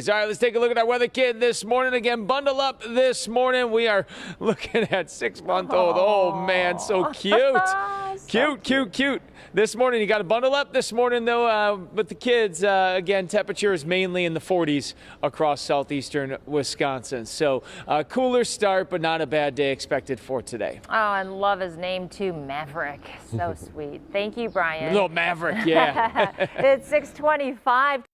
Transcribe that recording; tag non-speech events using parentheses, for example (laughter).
All right, let's take a look at our weather kid. this morning. Again, bundle up this morning. We are (laughs) looking at six month old. Oh, man, so cute. (laughs) So cute, cute, cute. This morning, you got to bundle up this morning, though, uh, with the kids. Uh, again, temperature is mainly in the 40s across southeastern Wisconsin. So, uh, cooler start, but not a bad day expected for today. Oh, and love his name too, Maverick. So (laughs) sweet. Thank you, Brian. Little Maverick, yeah. it's 625.